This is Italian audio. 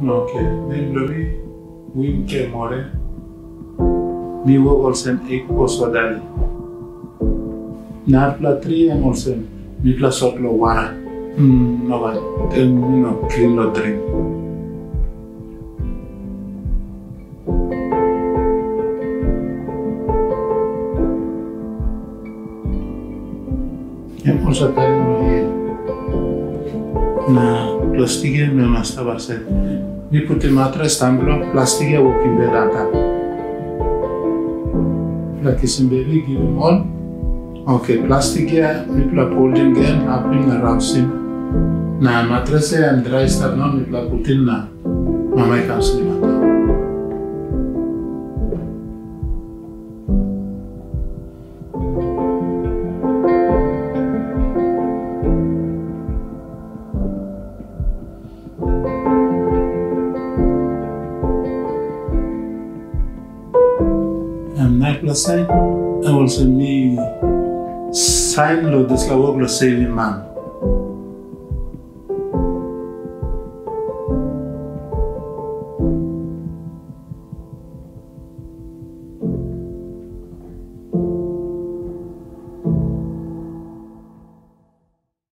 Ok, then lobi wim ke more. Mi wo olsen ek poso dali. Nar pla tri em olsen mi pla sotlo wara. Mm, no va, ten no kilo drink. Em olsa tayo no να πλαστήγε με μας τα βασέ. Δίποτε μάτρα στάμπλο πλαστήγε ο κυμπεράτα. La che semberi gilmon, ok, plastica mit la polden gen apin na rausin. Na matrese andrai starnon mit la putin na mamai kamsi. najglasej, in bolj se mi sanjalo, da slavo saving man.